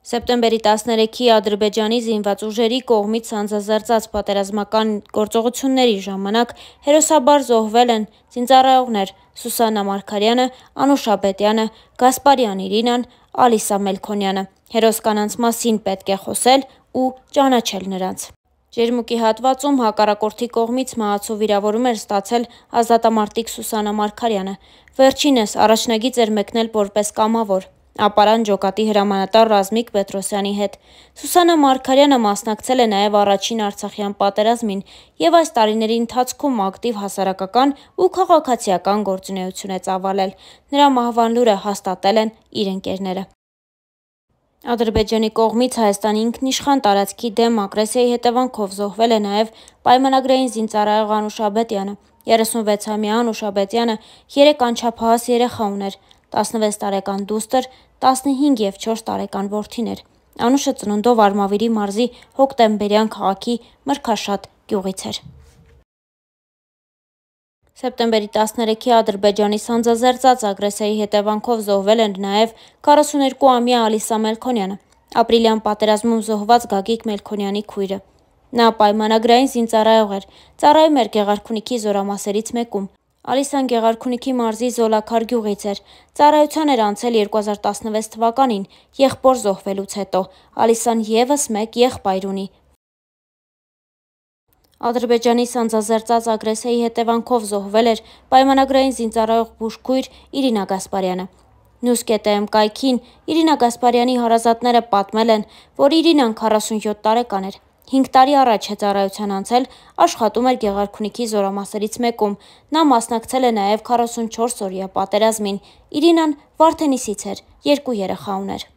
Սեպտեմբերի 13-ի Ադրբեջանի զինված ուժերի կողմից սանձազերծած պատերազմական գործողությունների ժամանակ հերոսաբար զոհվել են զինծառայողներ Սուսաննա Մարգարյանը, Անուշ Աբետյանը, Գասպարյան Իրինան, Ալիսա Մելքոնյանը։ Հերոս կանանց մասին պետք է խոսել ու ճանաչել նրանց։ Ջերմուկի հատվածում հակառակորդի կողմից մահացու վիրավորում էր ստացել ազատամարտիկ Սուսաննա Մարգարյանը։ Վերջինս առաջնագիծ էր մեկնել որպես կամավոր ապարան ջոկատի հրամանատար Ռազմիկ Պետրոսյանի հետ։ Սուսաննա Մարգարյանը մասնակցել է նաև առաջին Արցախյան պատերազմին եւ այս տարիների ընթացքում ակտիվ հասարակական ու քաղաքացիական գործունեություն է ծավալել։ Նրա մահվան լուրը հաստատել են իր ընկերները։ Ադրբեջանի կողմից Հայաստանի ինքնիշխան տարածքի դեմ ագրեսիայի հետևանքով զոհվել է նաև պայմանագրային զինծառայող Անուշ Աբետյանը։ 36-ամյա Անուշ Աբետյանը 3 անչափահաս երեխա ուներ՝ 16 տարեկան դուստր, 15 եւ 4 տարեկան որդիներ։ Անուշը ծնունդով Արմավիրի մարզի Հոկտեմբերյան քաղաքի Մրգաշատ գյուղից էր։ Սեպտեմբերի 13-ի Ադրբեջանի սանձազերծած ագրեսիայի հետևանքով զոհվել են նաև 42-ամյա Ալիսա Մելքոնյանը, ապրիլյան պատերազմում զոհված Գագիկ Մելքոնյանի քույրը։ Նա պայմանագրային զինծառայող էր, ծառայում էր Գեղարքունիքի զորամասերից մեկում։ Ալիսան Գեղարքունիքի մարզի Զոլաքար գյուղից էր։ Ծառայության էր անցել 2016 թվականին, եղբոր զոհվելուց հետո։ Ալիսան եւս մեկ եղբայր ունի։ Ադրբեջանի սանձազերծած ագրեսիայի հետևանքով զոհվել էր պայմանագրային զինծառայող բուժքույր Իրինա Գասպարյանը։ News.am կայքին Իրինա Գասպարյանի հարազատները պատմել են, որ Իրինան 47 տարեկան էր։ 5 տարի առաջ է ծառայության անցել, աշխատում էր Գեղարքունիքի զորամասերից մեկում։ Նա մասնակցել է նաև 44 օրյա պատերազմին։ Իրինան Վարդենիսից էր, երկու երեխա ուներ։